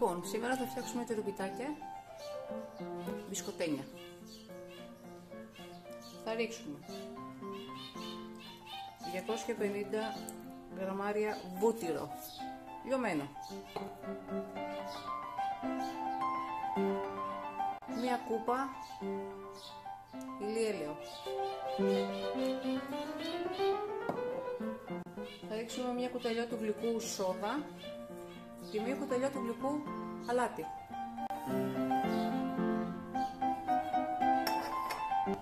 Λοιπόν, σήμερα θα φτιάξουμε τυροπιτάκια μπισκοτένια. Θα ρίξουμε 250 γραμμάρια βούτυρο, λιωμένο. Μία κούπα ηλιέλαιο. Θα ρίξουμε μια κουταλιά του γλυκού σόδα και μία κουταλιά του γλυκού αλάτι.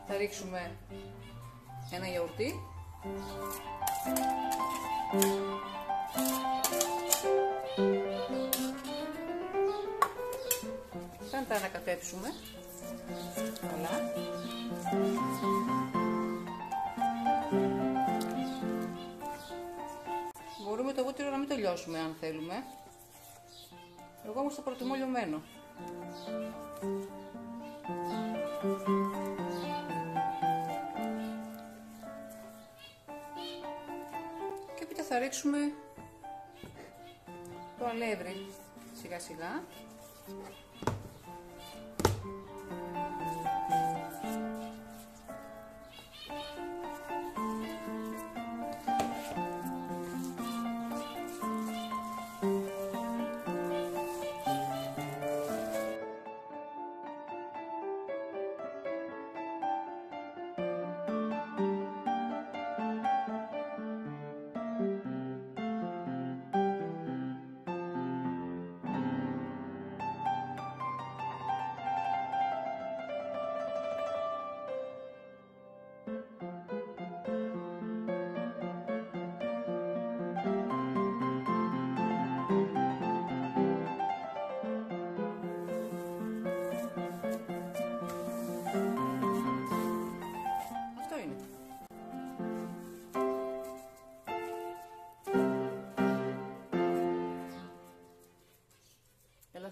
Θα ρίξουμε ένα γιαουρτί. Θα τα ανακατέψουμε καλά. Μπορούμε το βούτυρο να μην το λιώσουμε αν θέλουμε. Εγώ όμως το προτιμώ λιωμένο. Και έπειτα θα ρίξουμε το αλεύρι σιγά σιγά.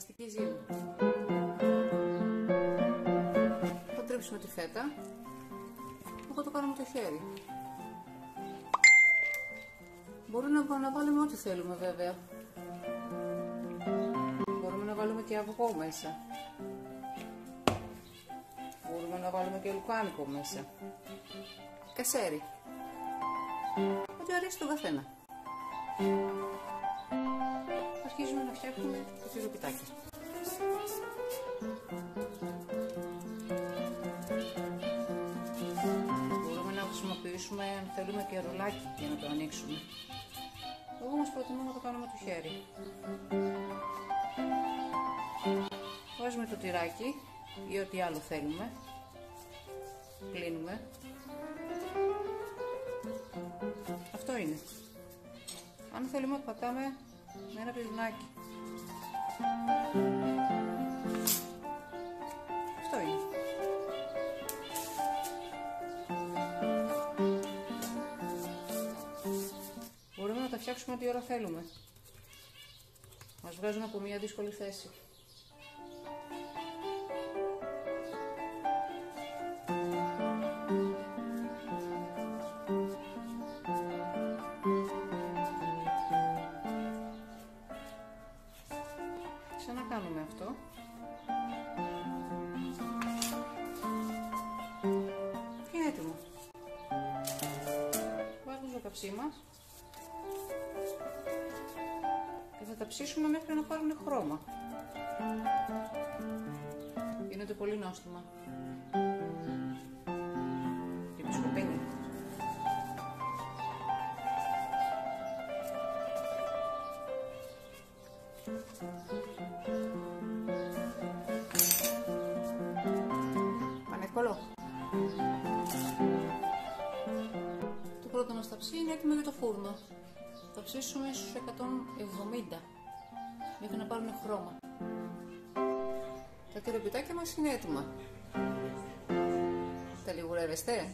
Ελαστική ζύμη. Θα τρίψουμε τη φέτα. Εγώ το κάνω με το χέρι. Μπορούμε να, να βάλουμε ό,τι θέλουμε βέβαια. Μπορούμε να βάλουμε και αυγό μέσα. Μπορούμε να βάλουμε και λουκάνικο μέσα. Κασέρι. Ό,τι αρέσει τον καθένα. Αρχίζουμε να φτιάχνουμε το τυροπιτάκι. Μπορούμε να χρησιμοποιήσουμε αν θέλουμε και ρολάκι για να το ανοίξουμε. Εγώ όμως προτιμώ να το κάνω με το χέρι. Βάζουμε το τυράκι ή ό,τι άλλο θέλουμε. Κλείνουμε. Αυτό είναι. Αν θέλουμε πατάμε με ένα πυρουνάκι. Αυτό είναι. Μπορούμε να τα φτιάξουμε ό,τι ώρα θέλουμε. Μας βγάζουν από μια δύσκολη θέση. Ξανακάνουμε αυτό. Και είναι έτοιμο. Βάζουμε το καψί μας και θα τα ψήσουμε μέχρι να πάρουν χρώμα. Γίνεται πολύ νόστιμα. Πανεύκολο. Το πρώτο μας ταψί είναι έτοιμο για το φούρνο. Θα ψήσουμε στους 170 μέχρι να πάρουν χρώμα. Τα τυροπιτάκια μας είναι έτοιμα. Τα λιγουρεύεστε;